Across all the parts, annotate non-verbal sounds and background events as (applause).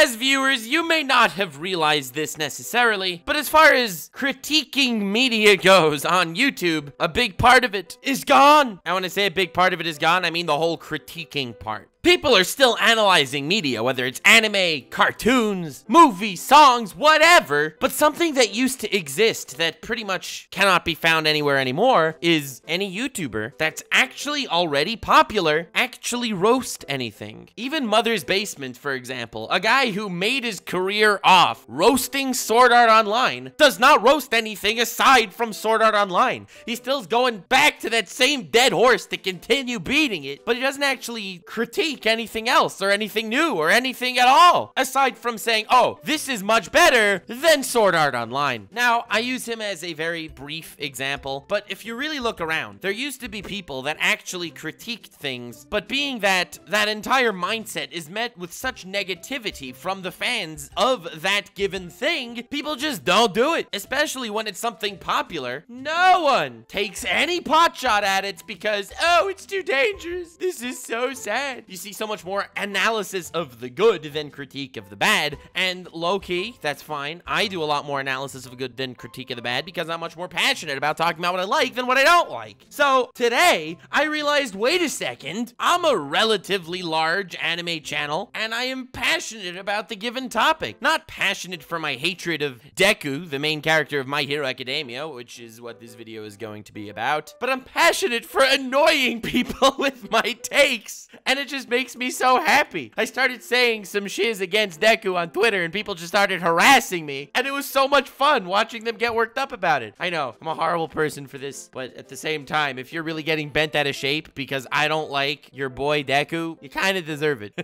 as viewers, you may not have realized this necessarily, but as far as critiquing media goes on YouTube, a big part of it is gone. And when I say a big part of it is gone, I mean the whole critiquing part. People are still analyzing media, whether it's anime, cartoons, movies, songs, whatever. But something that used to exist that pretty much cannot be found anywhere anymore is any YouTuber that's actually already popular actually roast anything. Even Mother's Basement, for example, a guy who made his career off roasting Sword Art Online, does not roast anything aside from Sword Art Online. He still's going back to that same dead horse to continue beating it, but he doesn't actually critique anything else or anything new or anything at all, aside from saying, oh, this is much better than Sword Art Online. Now, I use him as a very brief example, but if you really look around, there used to be people that actually critiqued things, but being that that entire mindset is met with such negativity from the fans of that given thing, people just don't do it, especially when it's something popular. No one takes any pot shot at it because, oh, it's too dangerous. This is so sad. You see so much more analysis of the good than critique of the bad. And low-key, that's fine. I do a lot more analysis of the good than critique of the bad because I'm much more passionate about talking about what I like than what I don't like. So today, I realized, wait a second, I'm a relatively large anime channel, and I am passionate about the given topic. Not passionate for my hatred of Deku, the main character of My Hero Academia, which is what this video is going to be about, but I'm passionate for annoying (laughs) people with my takes. And it just makes me so happy. I started saying some shiz against Deku on Twitter and people just started harassing me. And it was so much fun watching them get worked up about it. I know, I'm a horrible person for this, but at the same time, if you're really getting bent out of shape because I don't like your boy Deku, you kind of deserve it.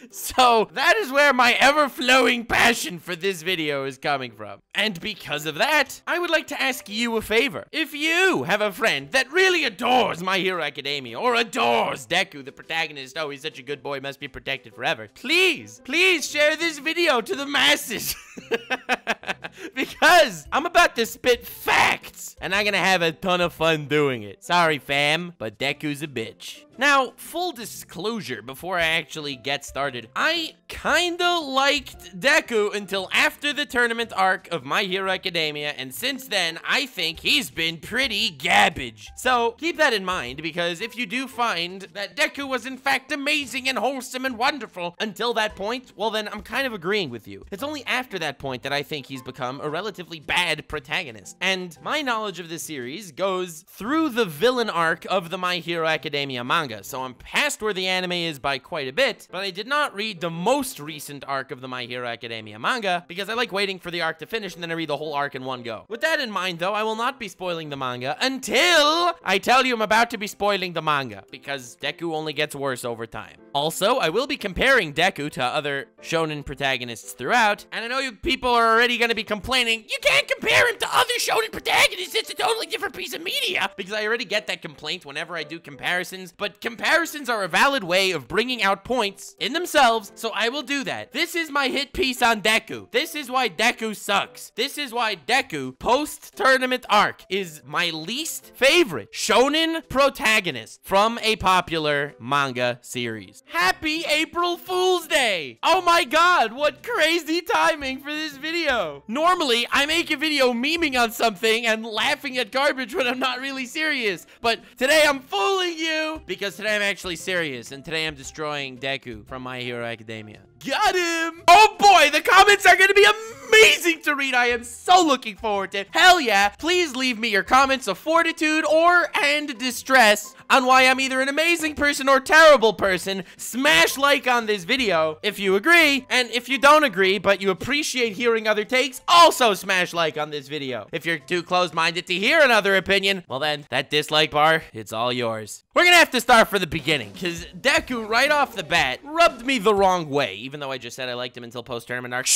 (laughs) so that is where my ever-flowing passion for this video is coming from. And because of that, I would like to ask you a favor. If you have a friend that really adores My Hero Academia or adores Deku, the protagonist, protagonist, oh, he's such a good boy, must be protected forever. Please, please share this video to the masses. (laughs) because I'm about to spit facts, and I'm gonna have a ton of fun doing it. Sorry, fam, but Deku's a bitch. Now, full disclosure before I actually get started, I kinda liked Deku until after the tournament arc of My Hero Academia, and since then, I think he's been pretty garbage. So, keep that in mind, because if you do find that Deku was in fact amazing and wholesome and wonderful until that point, well then, I'm kind of agreeing with you. It's only after that point that I think he's become a relatively bad protagonist. And my knowledge of this series goes through the villain arc of the My Hero Academia manga manga, so I'm past where the anime is by quite a bit, but I did not read the most recent arc of the My Hero Academia manga because I like waiting for the arc to finish and then I read the whole arc in one go. With that in mind, though, I will not be spoiling the manga until I tell you I'm about to be spoiling the manga because Deku only gets worse over time. Also, I will be comparing Deku to other shonen protagonists throughout, and I know you people are already going to be complaining, you can't compare him to other shonen protagonists, it's a totally different piece of media, because I already get that complaint whenever I do comparisons, but comparisons are a valid way of bringing out points in themselves, so I will do that. This is my hit piece on Deku. This is why Deku sucks. This is why Deku, post-tournament arc, is my least favorite shonen protagonist from a popular manga series. Happy April Fool's Day! Oh my god, what crazy timing for this video. Normally, I make a video memeing on something and laughing at garbage when I'm not really serious, but today I'm fooling you because because today I'm actually serious, and today I'm destroying Deku from My Hero Academia. Got him! Oh boy, the comments are gonna be amazing to read. I am so looking forward to it. Hell yeah. Please leave me your comments of fortitude or and distress on why I'm either an amazing person or terrible person. Smash like on this video if you agree. And if you don't agree, but you appreciate hearing other takes, also smash like on this video. If you're too closed-minded to hear another opinion, well then, that dislike bar, it's all yours. We're gonna have to start for the beginning, because Deku, right off the bat, rubbed me the wrong way even though I just said I liked him until post-tournament arc.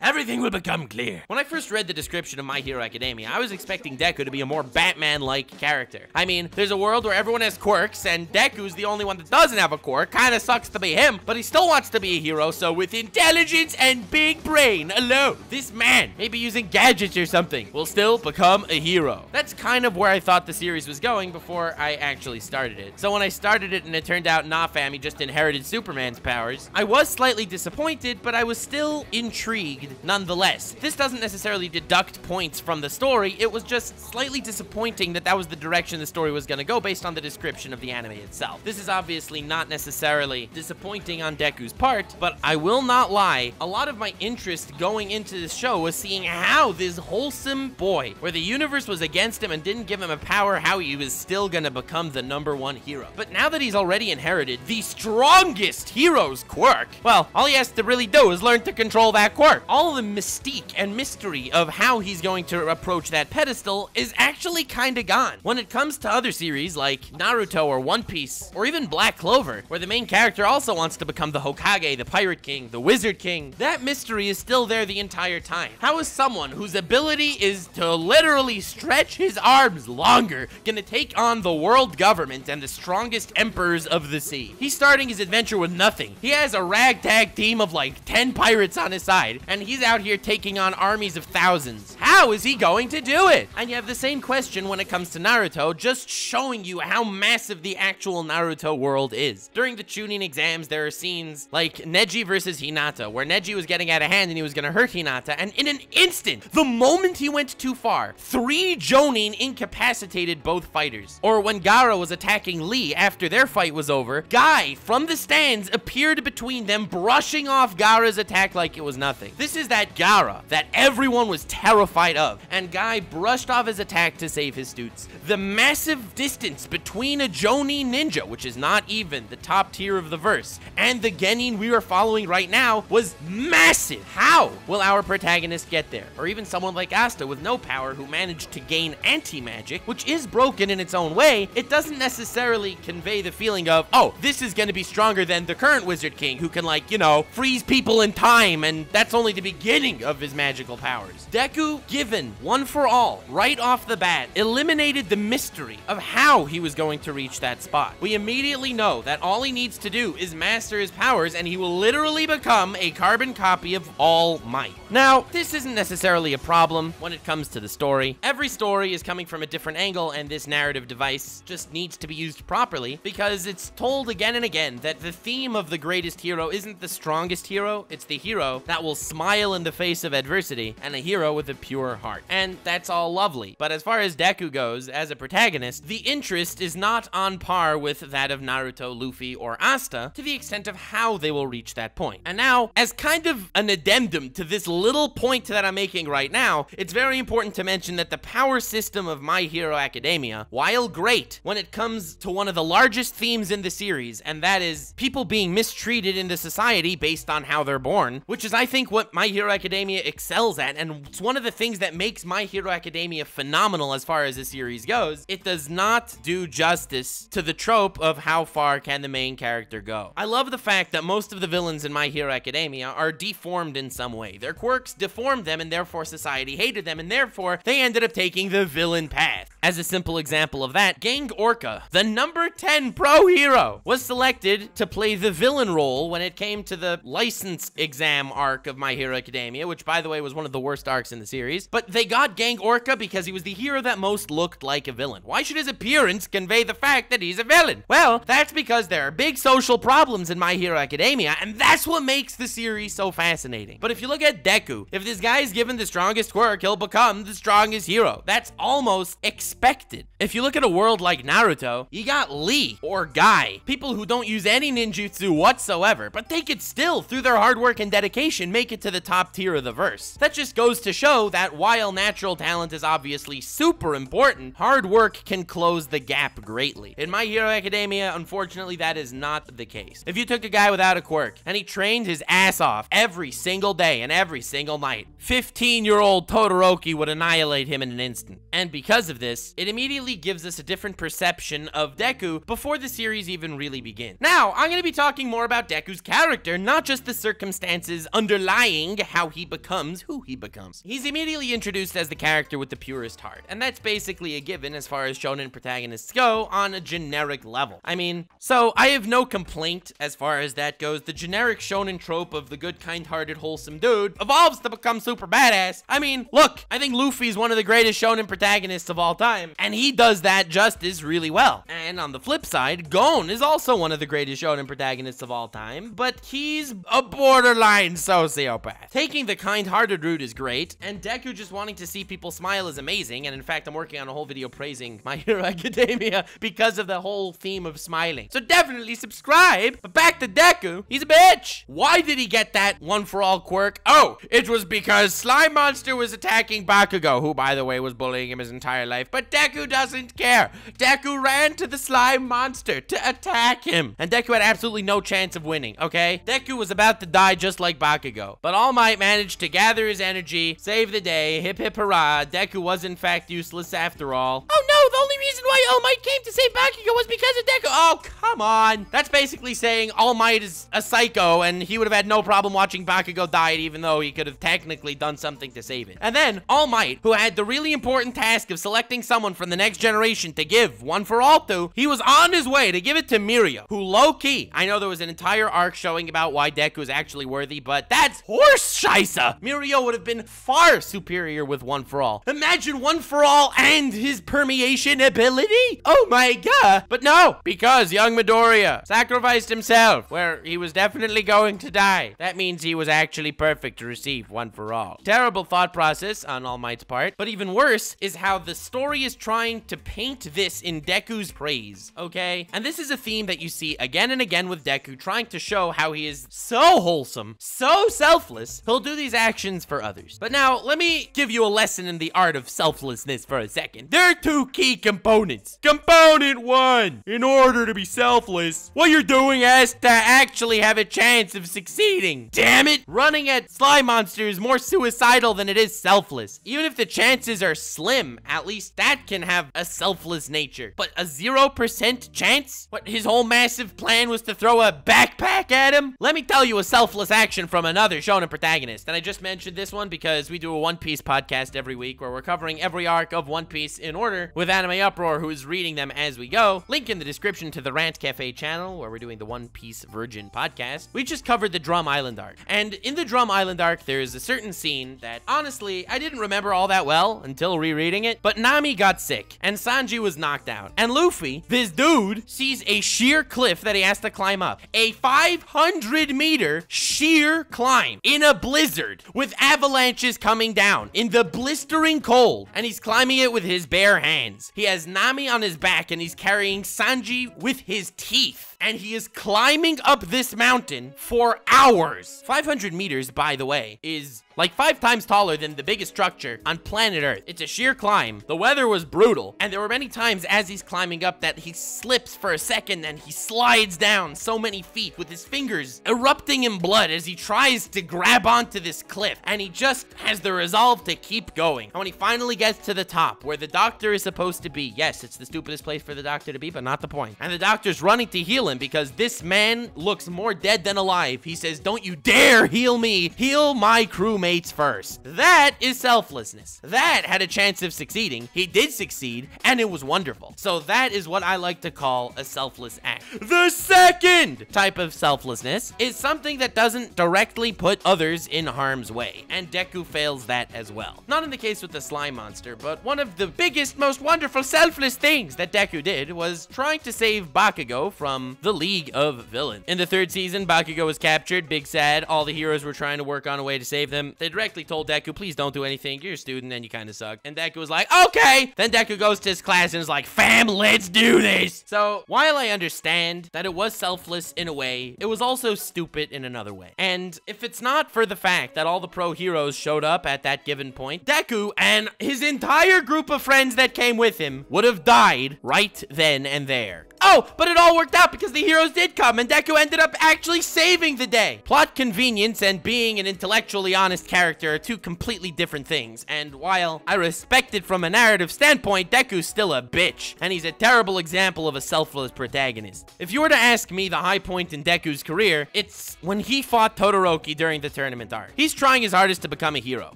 Everything will become clear. When I first read the description of My Hero Academia, I was expecting Deku to be a more Batman-like character. I mean, there's a world where everyone has quirks, and Deku's the only one that doesn't have a quirk. Kinda sucks to be him, but he still wants to be a hero, so with intelligence and big brain alone, this man, maybe using gadgets or something, will still become a hero. That's kind of where I thought the series was going before I actually started it. So when I started it and it turned out nah fam, he just inherited Superman's powers, I was slightly disappointed, but I was still intrigued nonetheless. This doesn't necessarily deduct points from the story, it was just slightly disappointing that that was the direction the story was going to go based on the description of the anime itself. This is obviously not necessarily disappointing on Deku's part, but I will not lie, a lot of my interest going into this show was seeing how this wholesome boy, where the universe was against him and didn't give him a power, how he was still gonna become the number one hero. But now that he's already inherited the strongest hero's quirk, well, all he has to really do is learn to control that quirk. All the mystique and mystery of how he's going to approach that pedestal is actually kinda gone. When it comes to other series like Naruto or One Piece, or even Black Clover, where the main character also wants to become the Hokage, the Pirate King, the Wizard King, that mystery is still there the entire time. How is someone whose ability is to literally stretch his arms longer gonna take on the world government and the strongest emperors of the sea? He's starting his adventure with nothing. He has a ragtag team of like 10 pirates on his side, and he's out here taking on armies of thousands. How is he going to do it? And you have the same question when it comes to Naruto, just showing you how massive the actual Naruto world is. During the Chunin exams, there are scenes like Neji versus Hinata, where Neji was getting out of hand and he was gonna hurt Hinata, and in an instant, the moment he went too far, three Jonin incapacitated both fighters. Or when Gaara was attacking Lee after their fight was over, Guy from the stands appeared between them, brushing off Gaara's attack like it was nothing. This is that Gaara that everyone was terrified of, and Guy brushed off his attack to save his students. The massive distance between a Jonin ninja, which is not even the top tier of the verse, and the Genin we are following right now was massive. How will our protagonist get there? Or even someone like Asta with no power who managed to gain anti-magic, which is broken in its own way, it doesn't necessarily convey the feeling of, oh, this is gonna be stronger than the current Wizard King who can like, you know, freeze people in time and that's only the beginning of his magical powers. Deku, given one for all, right off the bat, eliminated the mystery of how he was going to reach that spot. We immediately know that all he needs to do is master his powers and he will literally become a carbon copy of All Might. Now, this isn't necessarily a problem when it comes to the story. Every story is coming from a different angle and this narrative device just needs to be used properly because it's told again and again that the theme of the greatest hero isn't the strongest hero, it's the hero that will smile in the face of adversity and a hero with a pure heart. And that's all lovely. But as far as Deku goes, as a protagonist, the interest is not on par with that of Naruto, Luffy, or Asta to the extent of how they will reach that point. And now, as kind of an addendum to this little point that I'm making right now, it's very important to mention that the power system of My Hero Academia, while great when it comes to one of the largest themes in the series, and that is people being mistreated in the society based on how they're born, which is, I think, what My Hero Academia excels at, and it's one of the things that makes My Hero Academia phenomenal as far as the series goes. It does not do justice to the trope of how far can the main character go. I love the fact that most of the villains in My Hero Academia are deformed in some way. Their quirks deformed them, and therefore society hated them, and therefore they ended up taking the villain path. As a simple example of that, Gang Orca, the number 10 pro hero, was selected to play the villain role when it came to the license exam arc of My Hero Academia, which by the way was one of the worst arcs in the series. But they got Gang Orca because he was the hero that most looked like a villain. Why should his appearance convey the fact that he's a villain? Well, that's because there are big social problems in My Hero Academia, and that's what makes the series so fascinating. But if you look at Deku, if this guy is given the strongest quirk, he'll become the strongest hero. That's almost expected. If you look at a world like Naruto, you got Lee or Guy, people who don't use any ninjutsu whatsoever, but they could still, through their hard work and dedication, make it to the top tier of the verse. That just goes to show that while natural talent is obviously super important, hard work can close the gap greatly. In My Hero Academia, unfortunately, that is not the case. If you took a guy without a quirk and he trained his ass off every single day and every single night, 15 year old Todoroki would annihilate him in an instant. And because of this, this, it immediately gives us a different perception of Deku before the series even really begins. Now, I'm going to be talking more about Deku's character, not just the circumstances underlying how he becomes who he becomes. He's immediately introduced as the character with the purest heart, and that's basically a given as far as shonen protagonists go on a generic level. I mean, so I have no complaint as far as that goes. The generic shonen trope of the good, kind-hearted, wholesome dude evolves to become super badass. I mean, look, I think Luffy's one of the greatest shonen protagonists of all time, and he does that justice really well. And on the flip side, Gon is also one of the greatest shonen protagonists of all time, but he's a borderline sociopath. Taking the kind-hearted route is great, and Deku just wanting to see people smile is amazing, and in fact, I'm working on a whole video praising My Hero (laughs) Academia because of the whole theme of smiling. So definitely subscribe, but back to Deku, he's a bitch. Why did he get that one-for-all quirk? Oh, it was because Slime Monster was attacking Bakugo, who, by the way, was bullying him his entire life, but Deku doesn't care. Deku ran to the Slime Monster to attack him, and Deku had absolutely no chance of winning, okay? Deku was about to die just like Bakugo, but All Might managed to gather his energy, save the day, hip hip hurrah, Deku was in fact useless after all. Oh no, the only reason why All Might came to save Bakugo was because of Deku. Oh, come on. That's basically saying All Might is a psycho and he would have had no problem watching Bakugo die even though he could have technically done something to save it. And then All Might, who had the really important task of selecting someone from the next generation to give one for all to, he was on his way to give it to Mirio, who low-key, I know there was an entire arc showing about why Deku is actually worthy, but that's horse scheisse. Mirio would have been far superior with one for all. Imagine one for all and his permeation ability. Oh my god. But no, because young Midoriya sacrificed himself where he was definitely going to die. That means he was actually perfect to receive one for all. Terrible thought process on All Might's part, but even worse is how the story is trying to paint this in Deku's praise, okay? And this is a theme that you see again and again with Deku trying to show how he is so wholesome, so selfless, he'll do these actions for others. But now, let me give you a lesson in the art of selflessness for a second. There are two key components. Component one, in order to be selfless, what you're doing has to actually have a chance of succeeding. Damn it! Running at slime monster is more suicidal than it is selfless. Even if the chances are slim, at least that can have a selfless nature. But a 0% chance? What, his whole massive plan was to throw a backpack at him? Let me tell you a selfless action from another shonen protagonist. And I just mentioned this one because we do a One Piece podcast every week where we're covering every arc of One Piece in order with Anime Uproar, who is reading them as we go. Link in the description to the Rant Cafe channel where we're doing the One Piece Virgin podcast. We just covered the Drum Island arc. And in the Drum Island arc, there's a certain scene that honestly, I didn't remember all that well until rereading it. But Nami got sick and Sanji was knocked out. And Luffy, this dude, sees a sheer cliff that he has to climb up. A 500 meter sheer climb in a blizzard with avalanches coming down in the blistering cold. And he's climbing it with his bare hands. He has Nami on his back and he's carrying Sanji with his teeth and he is climbing up this mountain for hours. 500 meters, by the way, is like five times taller than the biggest structure on planet Earth. It's a sheer climb. The weather was brutal, and there were many times as he's climbing up that he slips for a second and he slides down so many feet with his fingers erupting in blood as he tries to grab onto this cliff, and he just has the resolve to keep going. And when he finally gets to the top, where the doctor is supposed to be, yes, it's the stupidest place for the doctor to be, but not the point. And the doctor's running to heal because this man looks more dead than alive. He says, don't you dare heal me. Heal my crewmates first. That is selflessness. That had a chance of succeeding. He did succeed, and it was wonderful. So that is what I like to call a selfless act. The second type of selflessness is something that doesn't directly put others in harm's way, and Deku fails that as well. Not in the case with the slime monster, but one of the biggest, most wonderful selfless things that Deku did was trying to save Bakugo from the League of Villains. In the third season, Bakugo was captured, big sad. All the heroes were trying to work on a way to save them. They directly told Deku, please don't do anything. You're a student and you kind of suck. And Deku was like, okay. Then Deku goes to his class and is like, fam, let's do this. So while I understand that it was selfless in a way, it was also stupid in another way. And if it's not for the fact that all the pro heroes showed up at that given point, Deku and his entire group of friends that came with him would have died right then and there. Oh, but it all worked out because the heroes did come and Deku ended up actually saving the day. Plot convenience and being an intellectually honest character are two completely different things. And while I respect it from a narrative standpoint, Deku's still a bitch. And he's a terrible example of a selfless protagonist. If you were to ask me the high point in Deku's career, it's when he fought Todoroki during the tournament arc. He's trying his hardest to become a hero.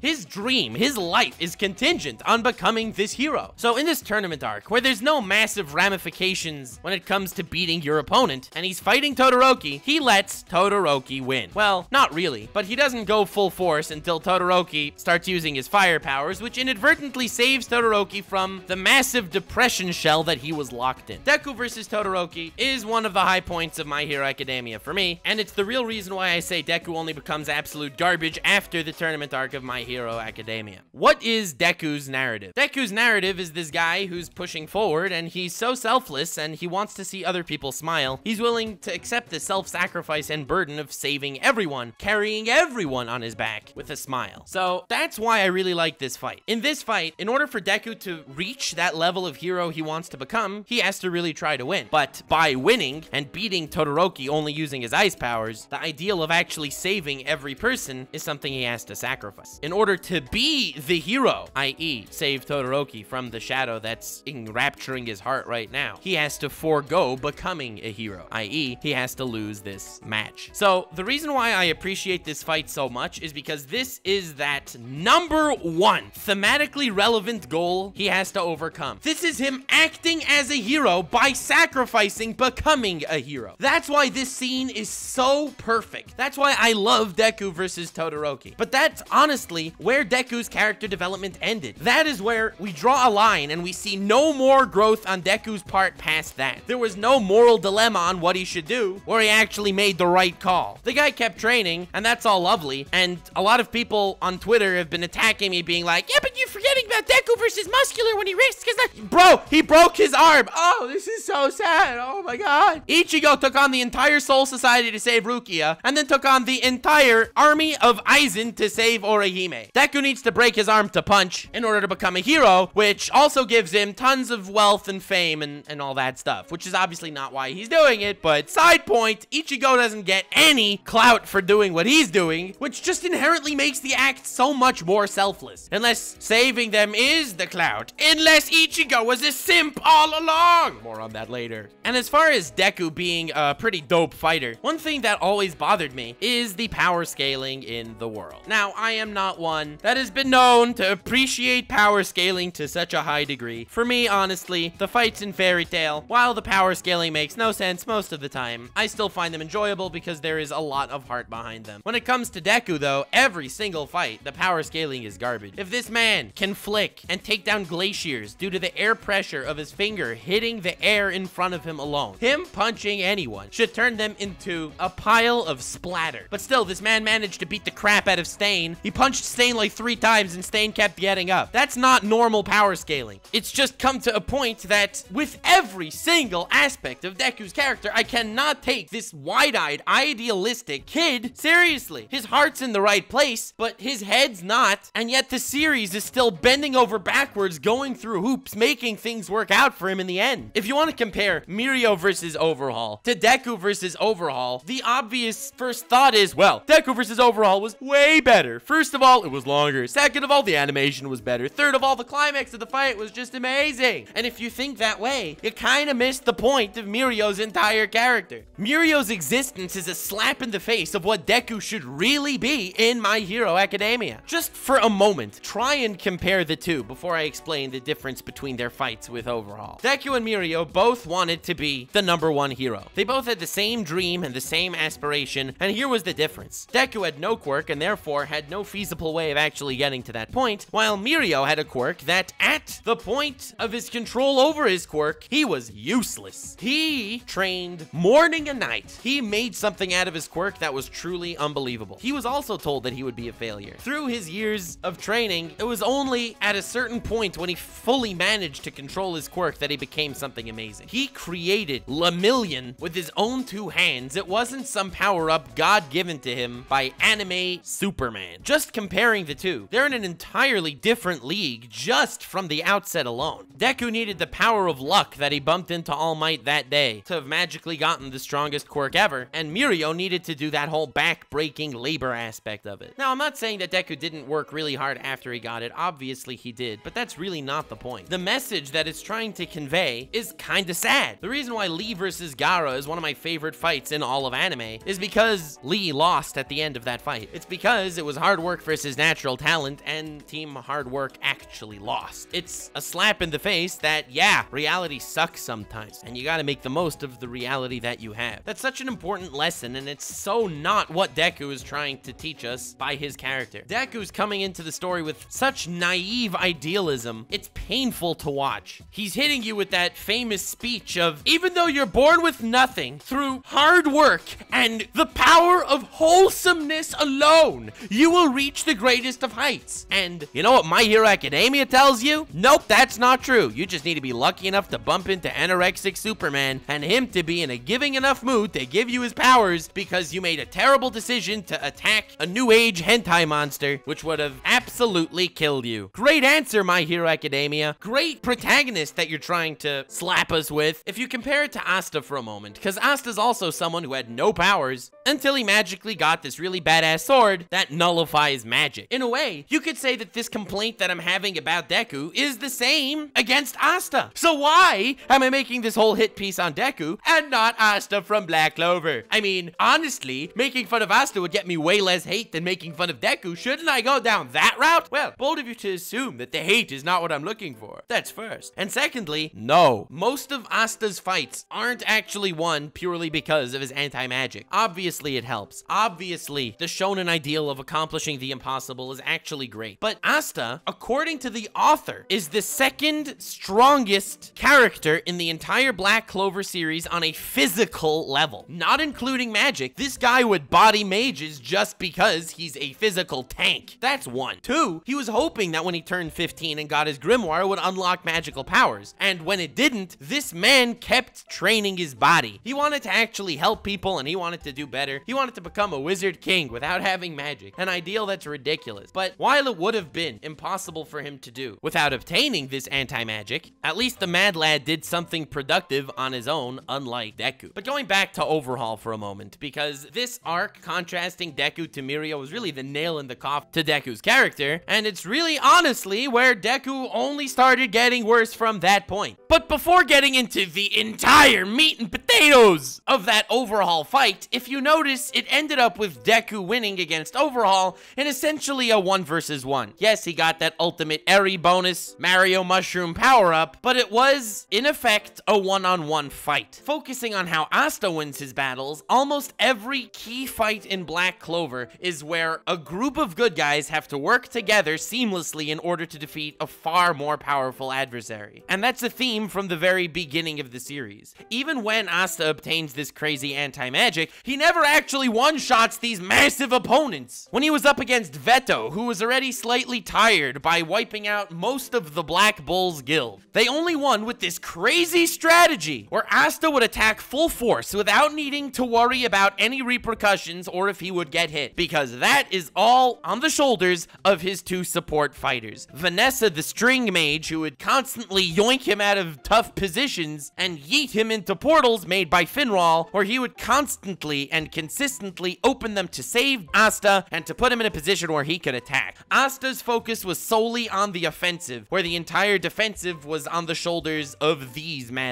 His dream, his life is contingent on becoming this hero. So in this tournament arc, where there's no massive ramifications when it comes to beating your opponent, and he's fighting Todoroki, he lets Todoroki win. Well, not really, but he doesn't go full force until Todoroki starts using his fire powers, which inadvertently saves Todoroki from the massive depression shell that he was locked in. Deku versus Todoroki is one of the high points of My Hero Academia for me, and it's the real reason why I say Deku only becomes absolute garbage after the tournament arc of My Hero Academia. What is Deku's narrative? Deku's narrative is this guy who's pushing forward, and he's so selfless, and he wants to see other people smile. He's willing to accept the self-sacrifice and burden of saving everyone, carrying everyone on his back with a smile. So that's why I really like this fight. In this fight, in order for Deku to reach that level of hero he wants to become, he has to really try to win. But by winning and beating Todoroki only using his ice powers, the ideal of actually saving every person is something he has to sacrifice. In order to be the hero, i.e. save Todoroki from the shadow that's enrapturing his heart right now, he has to forego becoming a hero, i.e. he has to lose this match. So the reason why I appreciate this fight so much is because this is that number one thematically relevant goal he has to overcome. This is him acting as a hero by sacrificing becoming a hero. That's why this scene is so perfect. That's why I love Deku versus Todoroki. But that's honestly where Deku's character development ended. That is where we draw a line and we see no more growth on Deku's part past that. There was no moral dilemma on what he should do, or he actually made the right call. The guy kept training, and that's all lovely, and a lot of people on Twitter have been attacking me being like, yeah, but you're forgetting about Deku versus Muscular when he risked his. Bro, he broke his arm. Oh, this is so sad. Oh my god. Ichigo took on the entire Soul Society to save Rukia, and then took on the entire army of Aizen to save Orihime. Deku needs to break his arm to punch in order to become a hero, which also gives him tons of wealth and fame and, and all that stuff, which is obviously not why he's doing it, but side point, Ichigo doesn't get any clout for doing what he's doing, which just inherently makes the act so much more selfless. Unless saving them is the clout. Unless Ichigo was a simp all along. More on that later. And as far as Deku being a pretty dope fighter, one thing that always bothered me is the power scaling in the world. Now, I am not one that has been known to appreciate power scaling to such a high degree. For me, honestly, the fights in Fairy Tail, while the power scaling makes no sense most of the time, I still find them enjoyable because there is a lot of heart behind them. When it comes to Deku, though, every single fight, the power scaling is garbage. If this man can flick and take down glaciers due to the air pressure of his finger hitting the air in front of him alone, him punching anyone should turn them into a pile of splatter. But still, this man managed to beat the crap out of Stain. He punched Stain like three times and Stain kept getting up. That's not normal power scaling. It's just come to a point that with every single aspect of Deku's character, I cannot take this wide-eyed, idealistic kid seriously. His heart's in the right place, but his head's not, and yet the series is still bending over backwards, going through hoops, making things work out for him in the end. If you want to compare Mirio versus Overhaul to Deku versus Overhaul, the obvious first thought is, well, Deku versus Overhaul was way better. First of all, it was longer. Second of all, the animation was better. Third of all, the climax of the fight was just amazing. And if you think that way, you kind of missed the point of Mirio's entire character. Mirio's existence is a slap in the face of what Deku should really be in My Hero Academia. Just for a moment, try and compare the two before I explain the difference between their fights with Overhaul. Deku and Mirio both wanted to be the number one hero. They both had the same dream and the same aspiration, and here was the difference. Deku had no quirk and therefore had no feasible way of actually getting to that point, while Mirio had a quirk that at the point of his control over his quirk, he was useless. He trained morning and night. He made something out of his quirk that was truly unbelievable. He was also told that he would be a failure. Through his years of training, it was only at a certain point when he fully managed to control his quirk that he became something amazing. He created Lemillion with his own two hands. It wasn't some power-up God given to him by anime Superman. Just comparing the two, they're in an entirely different league just from the outset alone. Deku needed the power of luck that he bumped into to All Might that day to have magically gotten the strongest quirk ever, and Mirio needed to do that whole back-breaking labor aspect of it. Now, I'm not saying that Deku didn't work really hard after he got it. Obviously, he did, but that's really not the point. The message that it's trying to convey is kinda sad. The reason why Lee versus Gaara is one of my favorite fights in all of anime is because Lee lost at the end of that fight. It's because it was hard work versus natural talent, and Team Hard Work actually lost. It's a slap in the face that, yeah, reality sucks sometimes, and you gotta make the most of the reality that you have. That's such an important lesson, and it's so not what Deku is trying to teach us by his character. Deku's coming into the story with such naive idealism, it's painful to watch. He's hitting you with that famous speech of, even though you're born with nothing, through hard work and the power of wholesomeness alone, you will reach the greatest of heights. And you know what My Hero Academia tells you? Nope, that's not true. You just need to be lucky enough to bump into Superman and him to be in a giving enough mood to give you his powers because you made a terrible decision to attack a new age hentai monster, which would have absolutely killed you. Great answer, My Hero Academia. Great protagonist that you're trying to slap us with. If you compare it to Asta for a moment, because Asta's also someone who had no powers until he magically got this really badass sword that nullifies magic. In a way, you could say that this complaint that I'm having about Deku is the same against Asta. So why am I making this whole hit piece on Deku and not Asta from Black Clover? I mean, honestly, making fun of Asta would get me way less hate than making fun of Deku. Shouldn't I go down that route? Well, bold of you to assume that the hate is not what I'm looking for. That's first. And secondly, no. Most of Asta's fights aren't actually won purely because of his anti-magic. Obviously, it helps. Obviously, the shonen ideal of accomplishing the impossible is actually great. But Asta, according to the author, is the second strongest character in the entire Black Clover series on a physical level. Not including magic, this guy would body mages just because he's a physical tank. That's one. Two, he was hoping that when he turned 15 and got his grimoire would unlock magical powers. And when it didn't, this man kept training his body. He wanted to actually help people and he wanted to do better. He wanted to become a wizard king without having magic. An ideal that's ridiculous. But while it would have been impossible for him to do without obtaining this anti-magic, at least the Mad Lad did something productive on his own, unlike Deku. But going back to Overhaul for a moment, because this arc contrasting Deku to Mirio was really the nail in the coffin to Deku's character, and it's really honestly where Deku only started getting worse from that point. But before getting into the entire meat and potatoes of that Overhaul fight, if you notice, it ended up with Deku winning against Overhaul in essentially a one versus one. Yes, he got that ultimate Eri bonus Mario Mushroom power-up, but it was, in effect, a one-on-one -on -one fight. Focusing on how Asta wins his battles, almost every key fight in Black Clover is where a group of good guys have to work together seamlessly in order to defeat a far more powerful adversary. And that's a theme from the very beginning of the series. Even when Asta obtains this crazy anti-magic, he never actually one-shots these massive opponents. When he was up against Vetto, who was already slightly tired by wiping out most of the Black Bulls guild, they only won with this crazy strategy where Asta would attack full force without needing to worry about any repercussions or if he would get hit, because that is all on the shoulders of his two support fighters. Vanessa, the string mage, who would constantly yoink him out of tough positions and yeet him into portals made by Finral, where he would constantly and consistently open them to save Asta and to put him in a position where he could attack. Asta's focus was solely on the offensive, where the entire defensive was on the shoulders of these mad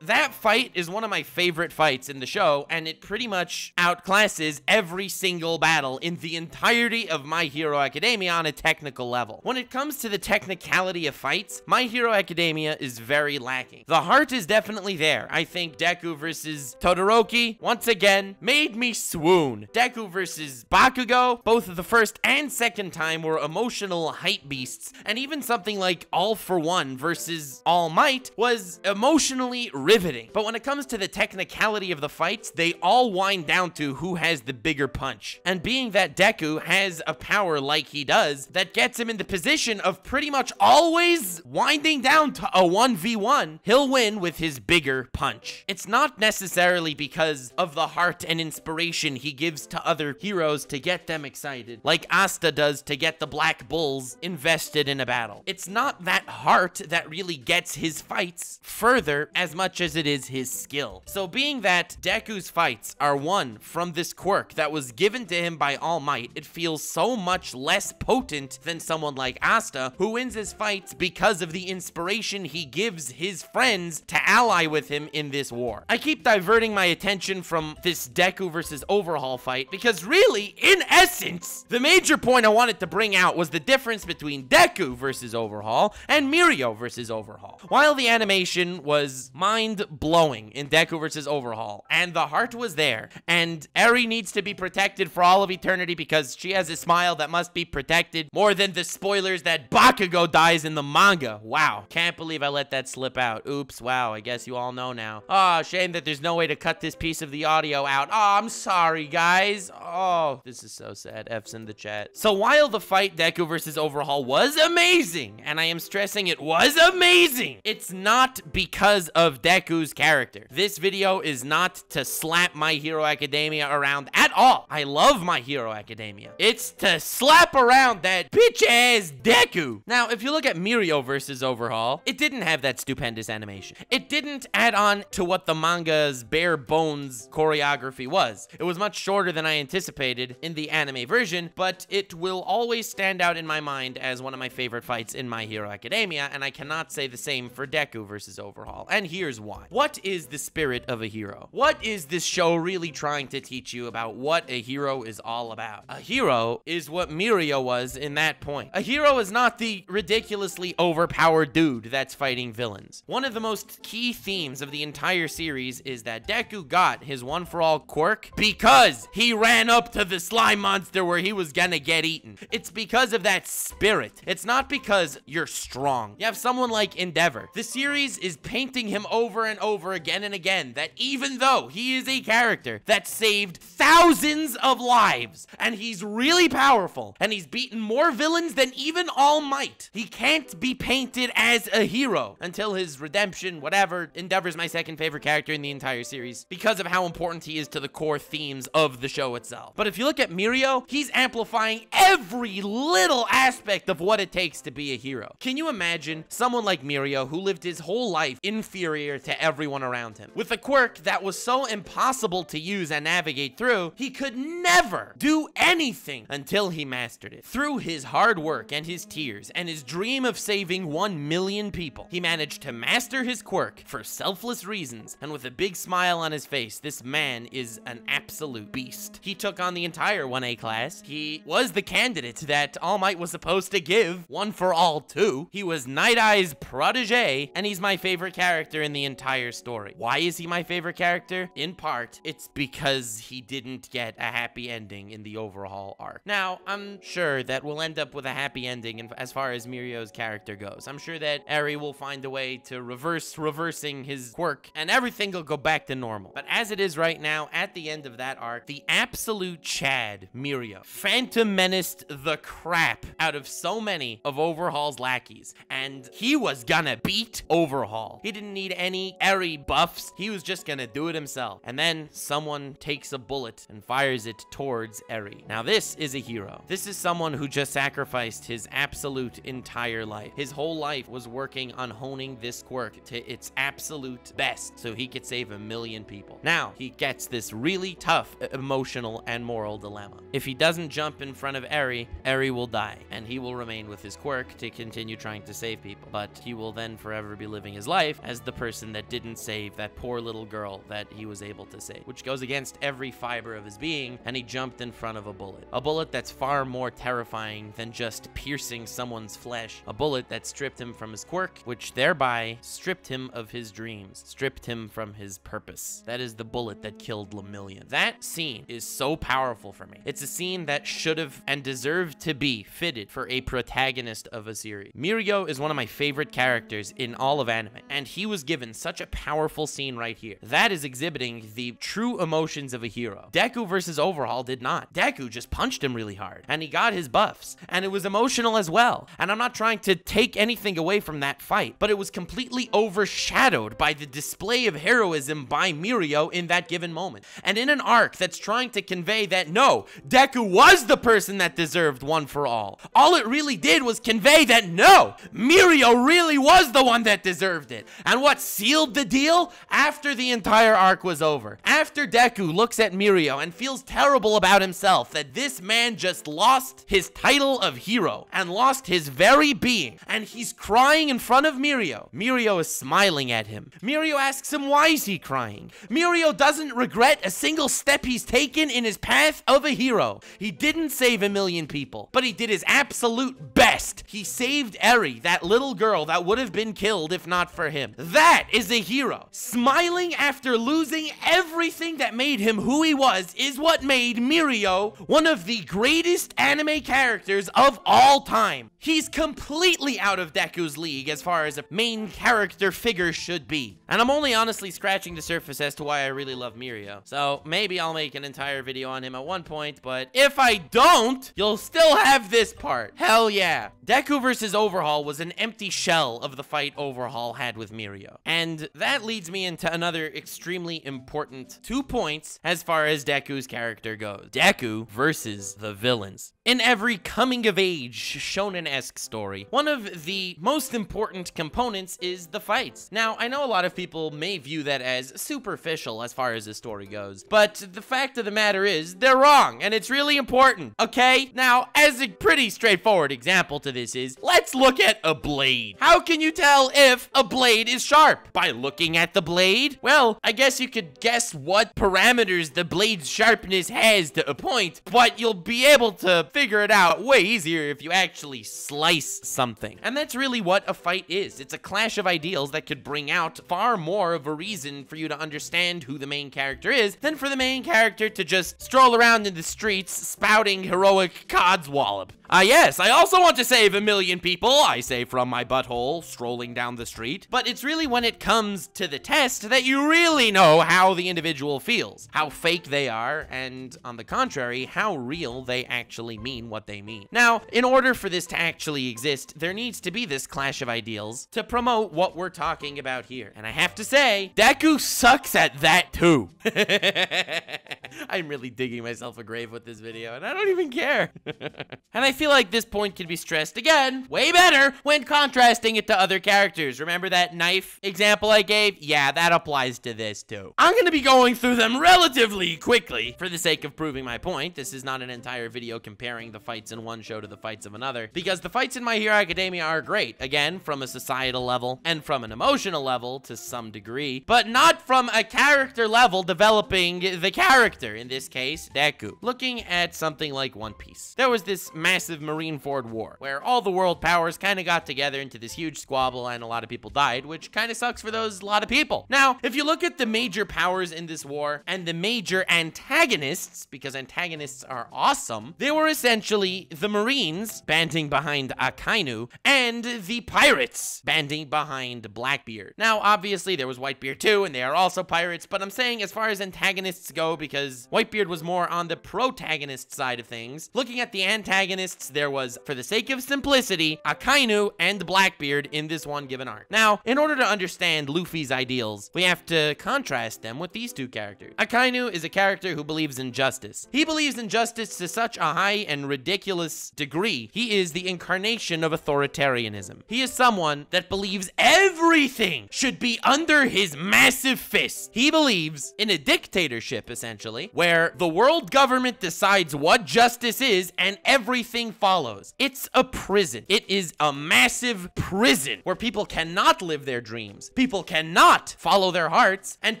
That fight is one of my favorite fights in the show, and it pretty much outclasses every single battle in the entirety of My Hero Academia on a technical level. When it comes to the technicality of fights, My Hero Academia is very lacking. The heart is definitely there. I think Deku versus Todoroki, once again, made me swoon. Deku versus Bakugo, both the first and second time were emotional hype beasts, and even something like All for One versus All Might was emotionally riveting. But when it comes to the technicality of the fights, they all wind down to who has the bigger punch. And being that Deku has a power like he does that gets him in the position of pretty much always winding down to a 1v1, he'll win with his bigger punch. It's not necessarily because of the heart and inspiration he gives to other heroes to get them excited, like Asta does to get the Black Bulls invested in a battle. It's not that heart that really gets his fights further as much as it is his skill. So being that Deku's fights are won from this quirk that was given to him by All Might, it feels so much less potent than someone like Asta, who wins his fights because of the inspiration he gives his friends to ally with him in this war. I keep diverting my attention from this Deku versus Overhaul fight because really, in essence, the major point I wanted to bring out was the difference between Deku versus Overhaul and Mirio versus Overhaul. While the animation was mind-blowing in Deku versus Overhaul, and the heart was there, and Eri needs to be protected for all of eternity because she has a smile that must be protected more than the spoilers that Bakugo dies in the manga. Wow. Can't believe I let that slip out. Oops. Wow. I guess you all know now. Oh, shame that there's no way to cut this piece of the audio out. Oh, I'm sorry, guys. Oh, this is so sad. F's in the chat. So while the fight Deku versus Overhaul was amazing, and I am stressing it was amazing, it's not because of Deku's character. This video is not to slap My Hero Academia around at all. I love My Hero Academia. It's to slap around that bitch ass Deku. Now, if you look at Mirio versus Overhaul, it didn't have that stupendous animation. It didn't add on to what the manga's bare bones choreography was. It was much shorter than I anticipated in the anime version, but it will always stand out in my mind as one of my favorite fights in My Hero Academia, and I cannot say the same for Deku versus Overhaul. And here's why. What is the spirit of a hero? What is this show really trying to teach you about what a hero is all about? A hero is what Mirio was in that point. A hero is not the ridiculously overpowered dude that's fighting villains. One of the most key themes of the entire series is that Deku got his one for all quirk because he ran up to the slime monster where he was gonna get eaten. It's because of that spirit. It's not because you're strong. You have someone like Endeavor. The series is painting him over and over again and again that even though he is a character that saved thousands of lives and he's really powerful and he's beaten more villains than even All Might, he can't be painted as a hero until his redemption, whatever. Endeavor's my second favorite character in the entire series because of how important he is to the core themes of the show itself. But if you look at Mirio, he's amplifying every little aspect of what it takes to be a hero. Can you imagine someone like Mirio who lived his whole life inferior to everyone around him with a quirk that was so impossible to use and navigate through, he could never do anything until he mastered it. Through his hard work and his tears and his dream of saving 1 million people, he managed to master his quirk for selfless reasons, and with a big smile on his face, this man is an absolute beast. He took on the entire 1A class. He was the candidate that All Might was supposed to give one for all to. He was Night Eye's protege, and he's my favorite character in the entire story. Why is he my favorite character? In part, it's because he didn't get a happy ending in the overhaul arc. Now, I'm sure that we'll end up with a happy ending as far as Mirio's character goes. I'm sure that Eri will find a way to reverse reversing his quirk, and everything will go back to normal. But as it is right now, at the end of that arc, the absolute Chad, Mirio, Phantom menaced the crap out of so many of Overhaul's lackeys, and he was gonna beat Overhaul. He didn't need any Eri buffs. He was just gonna do it himself. And then someone takes a bullet and fires it towards Eri. Now this is a hero. This is someone who just sacrificed his absolute entire life. His whole life was working on honing this quirk to its absolute best so he could save a million people. Now he gets this really tough emotional and moral dilemma. If he doesn't jump in front of Eri, Eri will die and he will remain with his quirk to continue trying to save people. But he will then forever be living his life as the person that didn't save that poor little girl that he was able to save, which goes against every fiber of his being, and he jumped in front of a bullet. A bullet that's far more terrifying than just piercing someone's flesh. A bullet that stripped him from his quirk, which thereby stripped him of his dreams, stripped him from his purpose. That is the bullet that killed Lemillion. That scene is so powerful for me. It's a scene that should have and deserved to be fitted for a protagonist of a series. Mirio is one of my favorite characters in all of anime, and he was given such a powerful scene right here. That is exhibiting the true emotions of a hero. Deku versus Overhaul did not. Deku just punched him really hard, and he got his buffs, and it was emotional as well. And I'm not trying to take anything away from that fight, but it was completely overshadowed by the display of heroism by Mirio in that given moment. And in an arc that's trying to convey that no, Deku was the person that deserved one for all. All it really did was convey that no, Mirio really was the one that deserved it. And what sealed the deal? After the entire arc was over. After Deku looks at Mirio and feels terrible about himself that this man just lost his title of hero and lost his very being. And he's crying in front of Mirio. Mirio is smiling at him. Mirio asks him why is he crying. Mirio doesn't regret a single step he's taken in his path of a hero. He didn't save a million people, but he did his absolute best. He saved Eri, that little girl that would have been killed if not for him. That is a hero. Smiling after losing everything that made him who he was is what made Mirio one of the greatest anime characters of all time. He's completely out of Deku's league as far as a main character figure should be. And I'm only honestly scratching the surface as to why I really love Mirio. So maybe I'll make an entire video on him at one point, but if I don't, you'll still have this part. Hell yeah. Deku versus Overhaul was an empty shell of the fight Overhaul had with Mirio. And that leads me into another extremely important two points as far as Deku's character goes. Deku versus the villains. In every coming of age shonen-esque story, one of the most important components is the fights. Now, I know a lot of people may view that as superficial as far as the story goes, but the fact of the matter is, they're wrong, and it's really important, okay? Now, as a pretty straightforward example to this is, let's look at a blade. How can you tell if a blade is sharp? By looking at the blade? Well, I guess you could guess what parameters the blade's sharpness has to a point, but you'll be able to figure it out way easier if you actually slice something. And that's really what a fight is. It's a clash of ideals that could bring out far more of a reason for you to understand who the main character is than for the main character to just stroll around in the streets spouting heroic codswallop. Ah, yes, I also want to save a million people, I say from my butthole, strolling down the street. But it's really when it comes to the test that you really know how the individual feels, how fake they are, and on the contrary, how real they actually mean what they mean. Now, in order for this to actually exist, there needs to be this clash of ideals to promote what we're talking about here. And I have to say, Deku sucks at that too. (laughs) I'm really digging myself a grave with this video, and I don't even care. (laughs) and I feel like this point can be stressed again, way better, when contrasting it to other characters. Remember that knife example I gave? Yeah, that applies to this too. I'm gonna be going through them relatively quickly for the sake of proving my point. This is not an entire video comparing the fights in one show to the fights of another, because the fights in My Hero Academia are great, again, from a societal level and from an emotional level to some degree, but not from a character level developing the character, in this case, Deku. Looking at something like One Piece, there was this massive Marineford War, where all the world powers kind of got together into this huge squabble and a lot of people died, which kind of sucks for those lot of people. Now, if you look at the major powers in this war and the major antagonists, because antagonists are awesome, they were essentially the Marines banding behind Akainu and the pirates banding behind Blackbeard. Now, obviously, there was Whitebeard too, and they are also pirates, but I'm saying as far as antagonists go, because Whitebeard was more on the protagonist side of things, looking at the antagonists, there was, for the sake of simplicity, Akainu and Blackbeard in this one given arc. Now, in order to understand Luffy's ideals, we have to contrast them with these two characters. Akainu is a character who believes in justice. He believes in justice to such a high and ridiculous degree, he is the incarnation of authoritarianism. He is someone that believes everything should be under his massive fist. He believes in a dictatorship, essentially, where the world government decides what justice is and everything follows. It's a prison. It is a massive prison where people cannot live their dreams. People cannot follow their hearts, and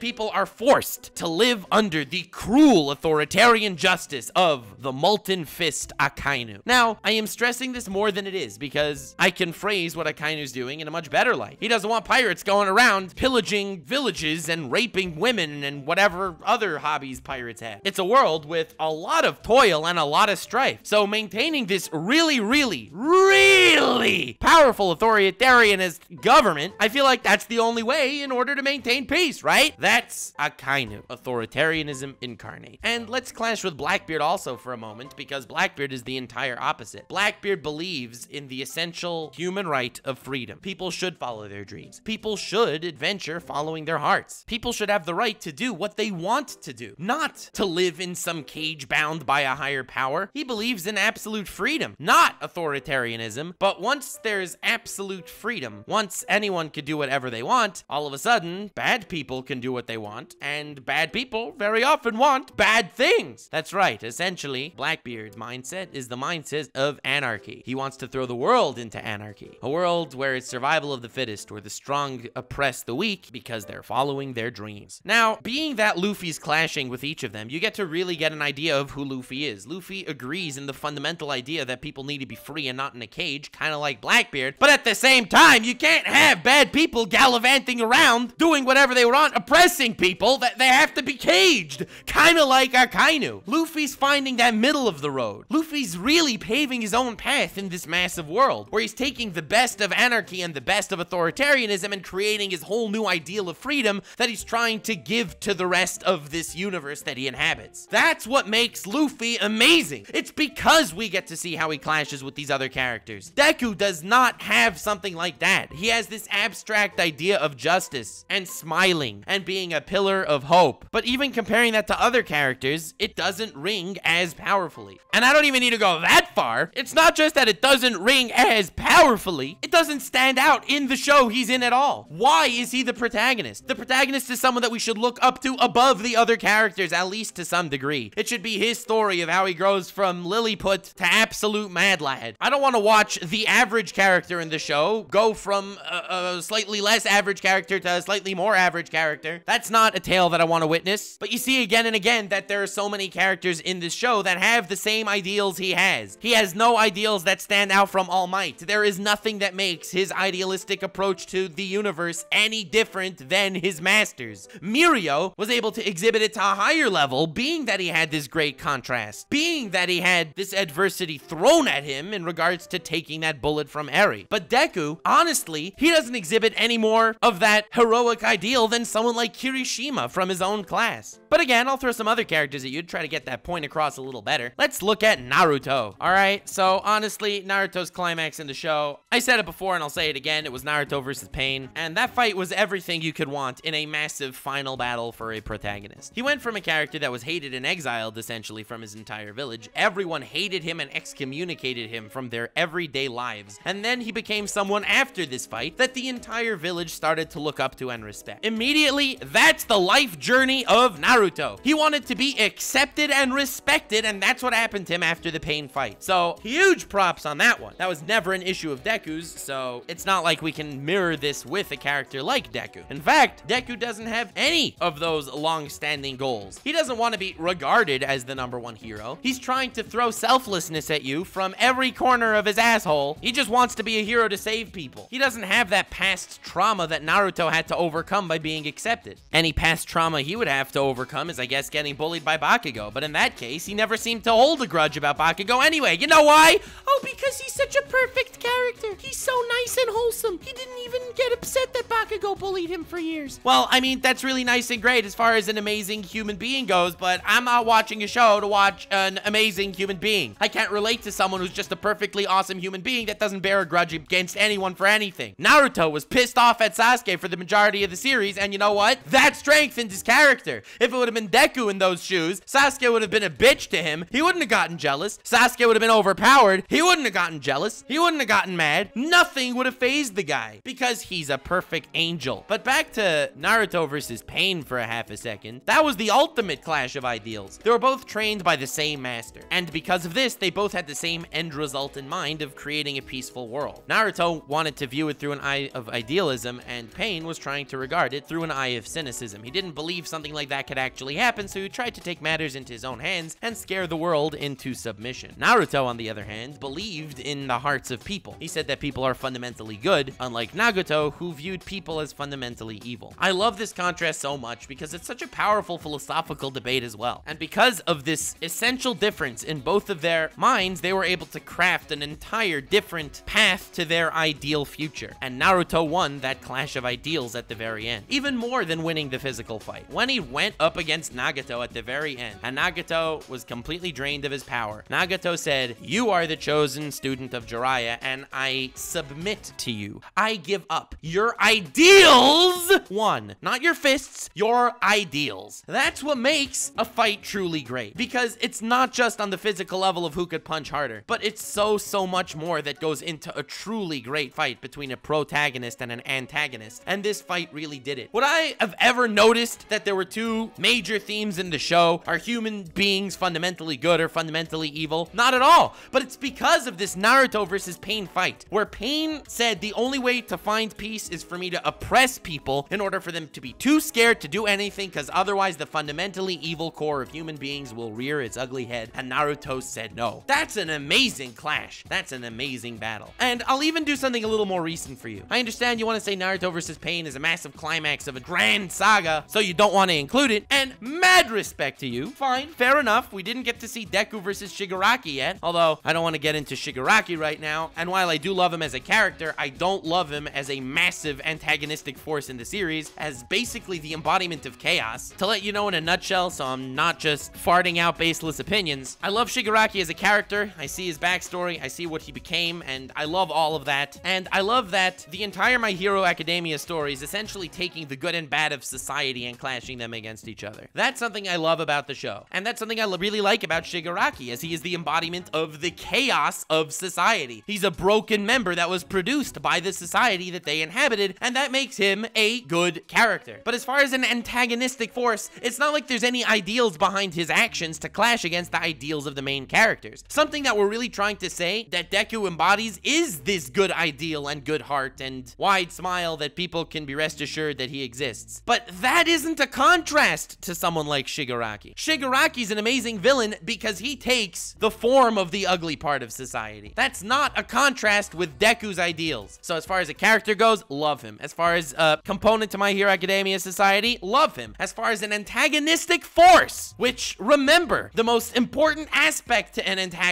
people are forced to live under the cruel authoritarian justice of the molten fist Akainu. Now, I am stressing this more than it is because I can phrase what Akainu's doing in a much better light. He doesn't want pirates going around pillaging villages and raping women and whatever other hobbies pirates have. It's a world with a lot of toil and a lot of strife. So maintaining this really, really, really powerful authoritarianist government, I feel like that's the only way in order to maintain peace, right? That's Akainu, authoritarianism incarnate. And let's clash with Blackbeard also for a moment, because Blackbeard is the entire opposite. Blackbeard believes in the essential human right of freedom. People should follow their dreams. People should adventure following their hearts. People should have the right to do what they want to do, not to live in some cage bound by a higher power. He believes in absolute freedom, not authoritarianism. But once there's absolute freedom, once anyone can do whatever they want, all of a sudden, bad people can do what they want, and bad people very often want bad things. That's right. Essentially, Blackbeard's mindset is the mindset of anarchy. He wants to throw the world into anarchy. A world where it's survival of the fittest, where the strong oppress the weak because they're following their dreams. Now, being that Luffy's clashing with each of them, you get to really get an idea of who Luffy is. Luffy agrees in the fundamental idea that people need to be free and not in a cage, kind of like Blackbeard, but at the same time, you can't have bad people gallivanting around doing whatever they want, oppressing people, that they have to be caged, kind of like Akainu. Luffy's finding that middle of the road. Luffy's really paving his own path in this massive world, where he's taking the best of anarchy and the best of authoritarianism and creating his whole new ideal of freedom that he's trying to give to the rest of this universe that he inhabits. That's what makes Luffy amazing. It's because we get to see how he clashes with these other characters. Deku does not have something like that. He has this abstract idea of justice and smiling and being a pillar of hope. But even comparing that to other characters, it doesn't ring as powerfully. And I don't even need to go that far. It's not just that it doesn't ring as powerfully, it doesn't stand out in the show he's in at all. Why is he the protagonist? The protagonist is someone that we should look up to above the other characters, at least to some degree. It should be his story of how he grows from Lilliput to absolute mad lad. I don't want to watch the average character in the show go from a, a slightly less average character to a slightly more average character. That's not a tale that I want to witness. But you see again and again that there are so many characters in this show that have the same ideals he has. He has no ideals that stand out from All Might. There is nothing that makes his idealistic approach to the universe any different than his masters. Mirio was able to exhibit it to a higher level, being that he had this great contrast, being that he had this adversity thrown at him in regards to taking that bullet from Eri. But Deku, honestly, he doesn't exhibit any more of that heroic ideal than someone like Kirishima from his own class. But again, I'll throw some other characters at you to try to get that point across a little better. Let's look at Naruto. All right, so honestly, Naruto's climax in the show, I said it before and I'll say it again, it was Naruto versus Pain, and that fight was everything you could want in a massive final battle for a protagonist. He went from a character that was hated and exiled essentially from his entire village. Everyone hated him and excommunicated him from their everyday lives. And then he became someone after this fight that the entire village started to look up to and respect. Immediately, that's the life journey of Naruto. He wanted to be accepted and respected, and that's what happened to him after the pain fight. So, huge props on that one. That was never an issue of Deku's, so it's not like we can mirror this with a character like Deku. In fact, Deku doesn't have any of those long-standing goals. He doesn't want to be regarded as the number one hero. He's trying to throw selflessness at you from every corner of his asshole. He just wants to be a hero to save people. He doesn't have that past trauma that Naruto had to overcome by being accepted. Any past trauma he would have to overcome is, I guess, getting bullied by Bakugo. But in that case, he never seemed to hold a grudge about Bakugo anyway. You know why? Oh, because he's such a perfect character. He's so nice and wholesome. He didn't even get upset that Bakugo bullied him for years. Well, I mean, that's really nice and great as far as an amazing human being goes, but I'm not watching a show to watch an amazing human being. I can't relate to someone who's just a perfectly awesome human being that doesn't bear a grudge against anyone for anything. Naruto was pissed off at Sasuke for the majority of the series, and you know what? That strengthened his character. If it would have been Deku in those shoes, Sasuke would have been a bitch to him. He wouldn't have gotten jealous. Sasuke would have been overpowered. He wouldn't have gotten jealous. He wouldn't have gotten mad. Nothing would have fazed the guy because he's a perfect angel. But back to Naruto versus Pain for a half a second. That was the ultimate clash of ideals. They were both trained by the same master. And because of this, they both had the same end result in mind of creating a peaceful world. Naruto wanted to view it through an eye of idealism, and Pain was trying to regard it through an eye of cynicism. He didn't believe something like that could actually happen, so he tried to take matters into his own hands and scare the world into submission. Naruto, on the other hand, believed in the hearts of people. He said that people are fundamentally good, unlike Nagato, who viewed people as fundamentally evil. I love this contrast so much because it's such a powerful philosophical debate as well. And because of this essential difference in both of their minds, they were able to craft an entire different path to their ideal future. And Naruto won that clash of ideals at the very end, even more than winning the physical fight. When he went up against Nagato at the very end, and Nagato was completely drained of his power, Nagato said, You are the chosen student of Jiraiya, and I submit to you. I give up. Your ideals won. Not your fists, your ideals. That's what makes a fight truly great. Because it's not just on the physical level of who could punch harder, but it's so, so much more that goes into a truly great fight between a protagonist and an antagonist. And this fight really did it. Would I have ever noticed that there were two major themes in the show? Are human beings fundamentally good or fundamentally evil? Not at all. But it's because of this Naruto versus Pain fight, where Pain said the only way to find peace is for me to oppress people in order for them to be too scared to do anything, because otherwise the fundamentally evil core of human beings will rear its ugly head. And Naruto said no. That's an amazing clash. That's an amazing battle. And I'll even do something a little more recent for you. I understand you want to say Naruto versus Pain is a massive climax of a grand saga, so you don't want to include it. And mad respect to you. Fine, fair enough. We didn't get to see Deku versus Shigaraki yet, although I don't want to get into Shigaraki right now. And while I do love him as a character, I don't love him as a massive antagonistic force in the series, as basically the embodiment of chaos. To let you know in a nutshell, so I'm not just farting out baseless opinions, I love Shigaraki as a character. I see his backstory, I see what he became, and I love all of that. And I love that the entire My Hero Academia story is essentially taking the good and bad of society and clashing them against each other. That's something I love about the show. And that's something I really like about Shigaraki, as he is the embodiment of the chaos of society. He's a broken member that was produced by the society that they inhabited, and that makes him a good character. But as far as an antagonistic force, it's not like there's any ideals behind his actions to clash against the ideals of the main characters. Something that we're really trying to say that Deku embodies is this good ideal and good heart and wide smile that people can be rest assured that he exists. But that isn't a contrast to someone like Shigaraki. Shigaraki's an amazing villain because he takes the form of the ugly part of society. That's not a contrast with Deku's ideals. So as far as a character goes, love him. As far as a component to My Hero Academia society, love him. As far as an antagonistic force, which remember, the most important aspect to an antagonist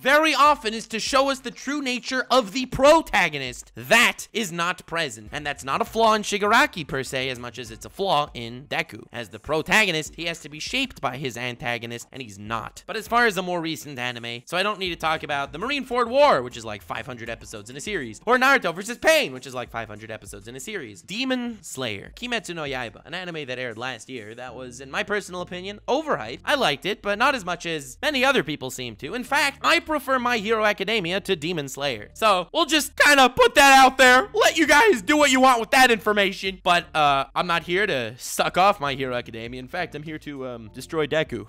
very often is to show us the true nature of the protagonist. That is not present. And that's not a flaw in Shigaraki per se, as much as it's a flaw in Deku. As the protagonist, he has to be shaped by his antagonist, and he's not. But as far as a more recent anime, so I don't need to talk about the Marineford War, which is like 500 episodes in a series, or Naruto versus Pain, which is like 500 episodes in a series. Demon Slayer, Kimetsu no Yaiba, an anime that aired last year that was, in my personal opinion, overhyped. I liked it, but not as much as many other people seem to. In fact, I prefer My Hero Academia to Demon Slayer. So we'll just kind of put that out there, let you guys do what you want with that information. But uh, I'm not here to suck off My Hero Academia. In fact, I'm here to um, destroy Deku.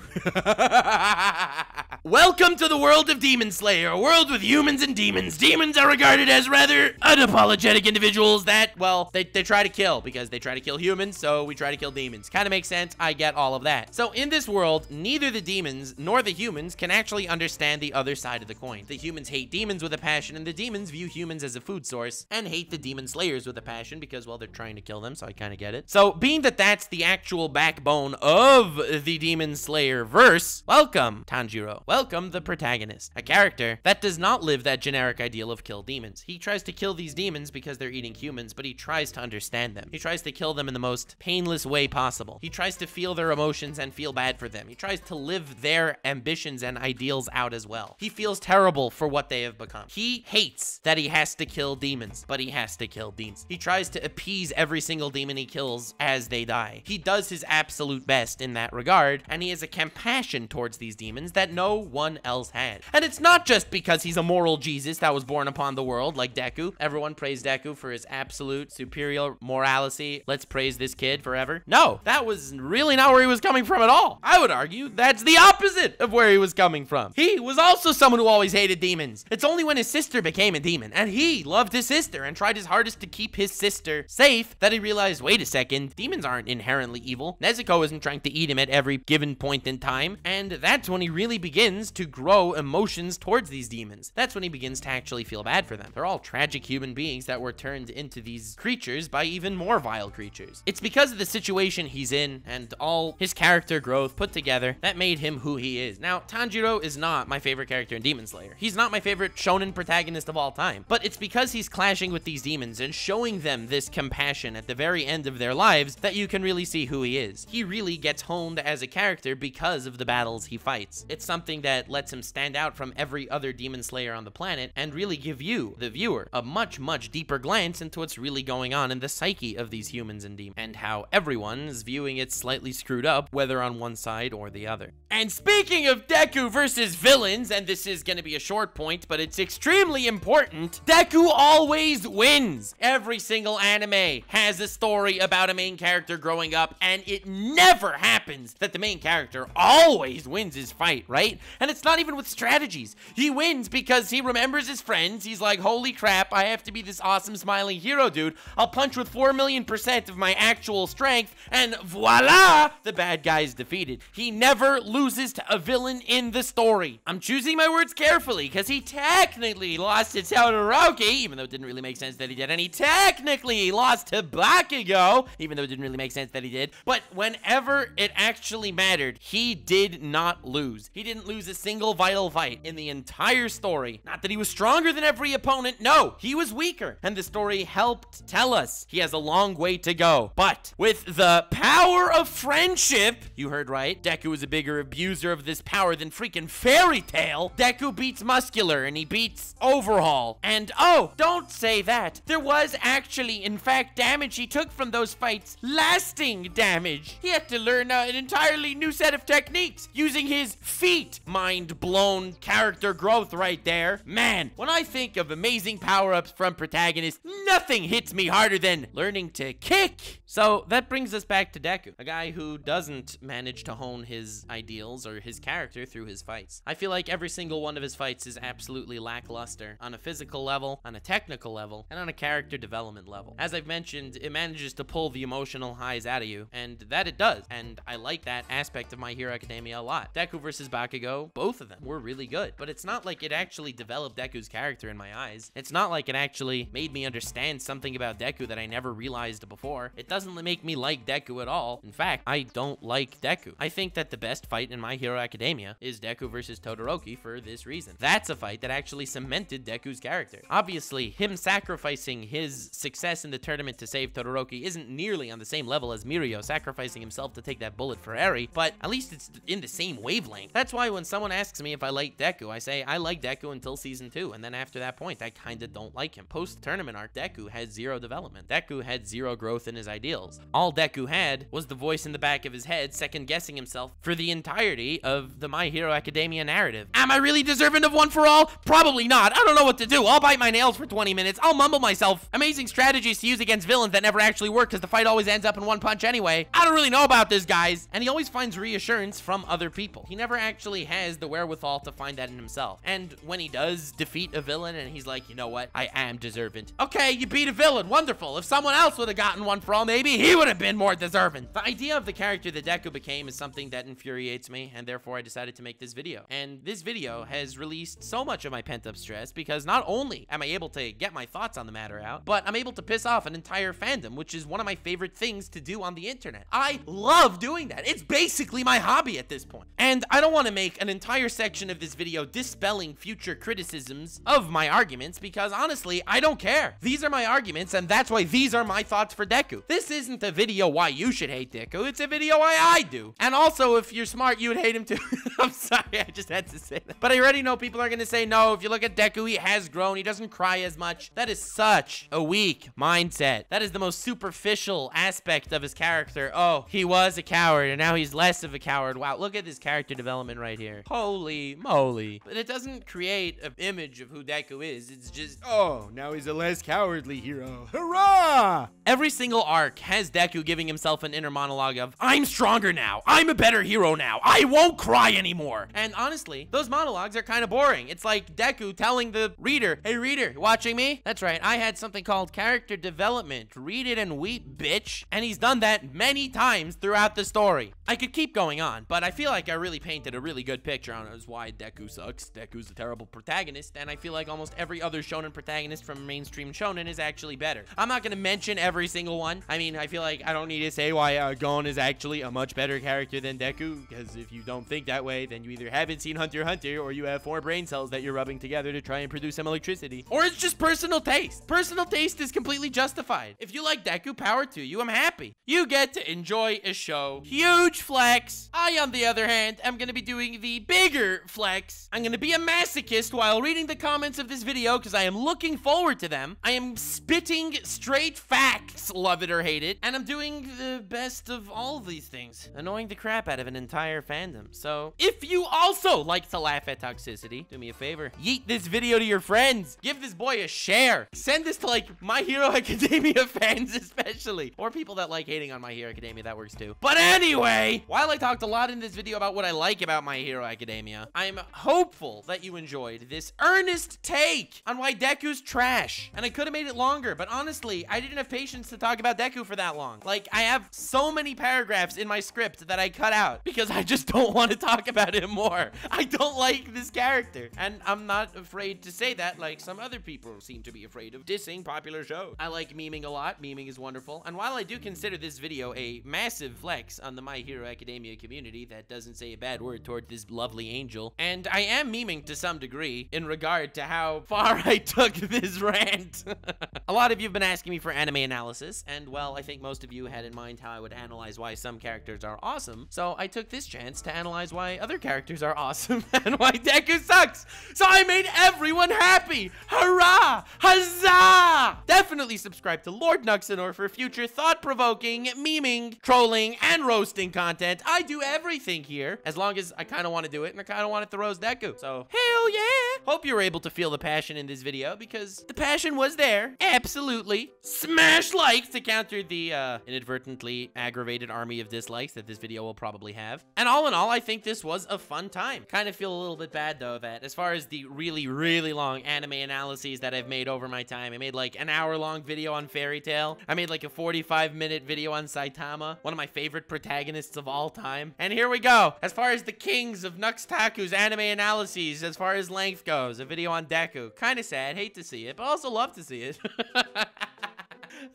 (laughs) Welcome to the world of Demon Slayer, a world with humans and demons. Demons are regarded as rather unapologetic individuals that, well, they, they try to kill because they try to kill humans, so we try to kill demons. Kind of makes sense. I get all of that. So in this world, neither the demons nor the humans can actually understand the other side of the coin. The humans hate demons with a passion, and the demons view humans as a food source and hate the demon slayers with a passion because, well, they're trying to kill them, so I kind of get it. So being that that's the actual backbone of the demon slayer verse, welcome, Tanjiro. Welcome, the protagonist. A character that does not live that generic ideal of kill demons. He tries to kill these demons because they're eating humans, but he tries to understand them. He tries to kill them in the most painless way possible. He tries to feel their emotions and feel bad for them. He tries to live their ambitions and ideals out as well. He feels terrible for what they have become. He hates that he has to kill demons, but he has to kill demons. He tries to appease every single demon he kills as they die. He does his absolute best in that regard, and he has a compassion towards these demons that no one else had. And it's not just because he's a moral Jesus that was born upon the world like Deku. Everyone praised Deku for his absolute superior morality. Let's praise this kid forever. No, that was really not where he was coming from at all. I would argue that's the opposite of where he was coming from. He was also someone who always hated demons. It's only when his sister became a demon and he loved his sister and tried his hardest to keep his sister safe that he realized, wait a second, demons aren't inherently evil. Nezuko isn't trying to eat him at every given point in time. And that's when he really begins begins to grow emotions towards these demons. That's when he begins to actually feel bad for them. They're all tragic human beings that were turned into these creatures by even more vile creatures. It's because of the situation he's in and all his character growth put together that made him who he is. Now, Tanjiro is not my favorite character in Demon Slayer. He's not my favorite shonen protagonist of all time, but it's because he's clashing with these demons and showing them this compassion at the very end of their lives that you can really see who he is. He really gets honed as a character because of the battles he fights. It's something that lets him stand out from every other Demon Slayer on the planet and really give you, the viewer, a much, much deeper glance into what's really going on in the psyche of these humans and demons, and how everyone is viewing it slightly screwed up, whether on one side or the other. And speaking of Deku versus villains, and this is gonna be a short point, but it's extremely important, Deku always wins. Every single anime has a story about a main character growing up, and it never happens that the main character always wins his fight, right? And it's not even with strategies. He wins because he remembers his friends. He's like, holy crap, I have to be this awesome smiling hero dude. I'll punch with 4 million percent of my actual strength, and voila, the bad guy is defeated. He never loses to a villain in the story. I'm choosing my words carefully because he technically lost to Todoroki, even though it didn't really make sense that he did, and he technically lost to Bakugo, even though it didn't really make sense that he did. But whenever it actually mattered, he did not lose. He didn't lose a single vital fight in the entire story. Not that he was stronger than every opponent, no, he was weaker. And the story helped tell us he has a long way to go. But with the power of friendship, you heard right, Deku was a bigger abuser of this power than freaking Fairy Tail. Deku beats Muscular and he beats Overhaul. And oh, don't say that. There was actually, in fact, damage he took from those fights. Lasting damage. He had to learn uh, an entirely new set of techniques using his feet. Mind blown character growth right there. Man, when I think of amazing power ups from protagonists, nothing hits me harder than learning to kick. So that brings us back to Deku, a guy who doesn't manage to hone his ideals or his character through his fights. I feel like every single one of his fights is absolutely lackluster on a physical level, on a technical level, and on a character development level. As I've mentioned, it manages to pull the emotional highs out of you, and that it does. And I like that aspect of My Hero Academia a lot. Deku versus Bakugo, both of them were really good, but it's not like it actually developed Deku's character in my eyes. It's not like it actually made me understand something about Deku that I never realized before. It doesn't make me like Deku at all. In fact, I don't like Deku. I think that the best fight in My Hero Academia is Deku versus Todoroki for this reason. That's a fight that actually cemented Deku's character. Obviously, him sacrificing his success in the tournament to save Todoroki isn't nearly on the same level as Mirio sacrificing himself to take that bullet for Eri, but at least it's in the same wavelength. That's why when someone asks me if I like Deku, I say I like Deku until season 2, and then after that point, I kinda don't like him. Post-tournament arc, Deku had zero development. Deku had zero growth in his ideals. All Deku had was the voice in the back of his head second-guessing himself for the entirety of the My Hero Academia narrative. Am I really deserving of one for all? Probably not. I don't know what to do. I'll bite my nails for 20 minutes. I'll mumble myself. Amazing strategies to use against villains that never actually work because the fight always ends up in one punch anyway. I don't really know about this, guys. And he always finds reassurance from other people. He never actually has the wherewithal to find that in himself. And when he does defeat a villain and he's like, you know what? I am deserving. Okay, you beat a villain. Wonderful. If someone else would have gotten one for all, maybe he would have been more deserving. The idea of the character that Deku became is something that infuriates me, and therefore I decided to make this video. And this video has released so much of my pent-up stress because not only am I able to get my thoughts on the matter out, but I'm able to piss off an entire fandom, which is one of my favorite things to do on the internet. I love doing that. It's basically my hobby at this point. And I don't want to make an entire section of this video dispelling future criticisms of my arguments because honestly, I don't care. These are my arguments and that's why these are my thoughts for Deku. This isn't a video why you should hate Deku. Oh, it's a video why I do. And also, if you're smart, you would hate him too. (laughs) I'm sorry, I just had to say that. But I already know people are going to say, no, if you look at Deku, he has grown. He doesn't cry as much. That is such a weak mindset. That is the most superficial aspect of his character. Oh, he was a coward and now he's less of a coward. Wow, look at this character development right here. Holy moly. But it doesn't create an image of who Deku is. It's just, oh, now he's a less cowardly hero. Hurrah! Every single arc has Deku giving himself an inner monologue of, I'm stronger now. I'm a better hero now. I won't cry anymore. And honestly, those monologues are kind of boring. It's like Deku telling the reader, hey reader, watching me? That's right, I had something called character development. Read it and weep, bitch. And he's done that many times throughout the story. I could keep going on, but I feel like I really painted a really good picture on why Deku sucks. Deku's a terrible protagonist, and I feel like almost every other shonen protagonist from mainstream shonen is actually better. I'm not gonna mention every single one. I mean, I mean, I feel like I don't need to say why uh, Gon is actually a much better character than Deku, because if you don't think that way, then you either haven't seen Hunter x Hunter, or you have four brain cells that you're rubbing together to try and produce some electricity. Or it's just personal taste. Personal taste is completely justified. If you like Deku, power to you. I'm happy. You get to enjoy a show. Huge flex. I, on the other hand, am gonna be doing the bigger flex. I'm gonna be a masochist while reading the comments of this video because I am looking forward to them. I am spitting straight facts, love it or hate it, and I'm doing the best of all these things, annoying the crap out of an entire fandom. So, if you also like to laugh at toxicity, do me a favor, yeet this video to your friends. Give this boy a share. Send this to like My Hero (laughs) Academia fans especially, or people that like hating on My Hero Academia, that works too. But anyway, while I talked a lot in this video about what I like about My Hero Academia, I'm hopeful that you enjoyed this earnest take on why Deku's trash. And I could have made it longer, but honestly, I didn't have patience to talk about Deku for that long. Like, I have so many paragraphs in my script that I cut out because I just (laughs) don't want to talk about him more. I don't like this character. And I'm not afraid to say that like some other people seem to be afraid of dissing popular shows. I like memeing a lot. Memeing is wonderful. And while I do consider this video a massive flex on the My Hero Academia community that doesn't say a bad word toward this lovely angel, and I am memeing to some degree in regard to how far (laughs) I took this rant. (laughs) a lot of you have been asking me for anime analysis, and well, I think most of you had in mind how I would analyze why some characters are awesome, so I took this chance to analyze why other characters are (laughs) awesome and why Deku sucks. So I made everyone happy! Hurrah! Huzzah! Definitely subscribe to Lord Nuxanor for future thought-provoking, memeing, trolling, and roasting content. I do everything here, as long as I kind of want to do it, and I kind of want it to roast Deku. So, hell yeah! Hope you were able to feel the passion in this video, because the passion was there. Absolutely. Smash like to counter the uh, inadvertently aggravated army of dislikes that this video will probably have. And all in all, I think this was a fun time. Kind of feel a little bit bad, though, that as far as the really, really long anime analyses that I've made over my time, I made like an hour-long video on Fairy Tail. I made like a 45-minute video on Saitama, one of my favorite protagonists of all time. And here we go. As far as the kings of Nux Taku's anime analyses, as far as length goes, a video on Deku. Kind of sad, hate to see it, but also love to see it. (laughs)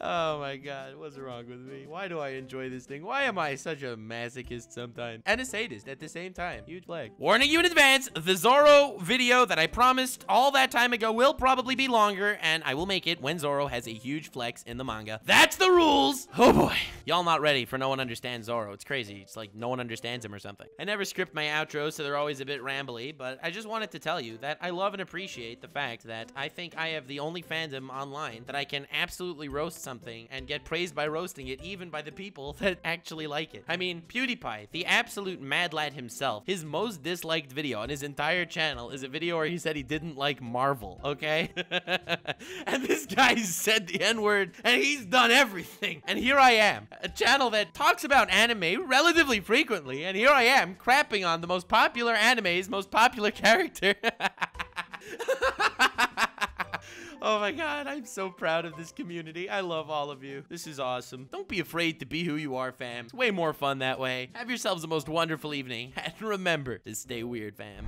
Oh my god, what's wrong with me? Why do I enjoy this thing? Why am I such a masochist sometimes? And a sadist at the same time. Huge flag. Warning you in advance, the Zoro video that I promised all that time ago will probably be longer, and I will make it when Zoro has a huge flex in the manga. That's the rules! Oh boy. Y'all not ready for no one understands Zoro. It's crazy. It's like no one understands him or something. I never script my outros, so they're always a bit rambly, but I just wanted to tell you that I love and appreciate the fact that I think I have the only fandom online that I can absolutely roast something and get praised by roasting it even by the people (laughs) that actually like it. I mean, PewDiePie, the absolute mad lad himself, his most disliked video on his entire channel is a video where he said he didn't like Marvel, okay? (laughs) and this guy said the N-word and he's done everything. And here I am, a channel that talks about anime relatively frequently, and here I am crapping on the most popular anime's most popular (laughs) character. Oh my god, I'm so proud of this community. I love all of you. This is awesome. Don't be afraid to be who you are, fam. It's way more fun that way. Have yourselves the most wonderful evening. (laughs) And remember to stay weird, fam.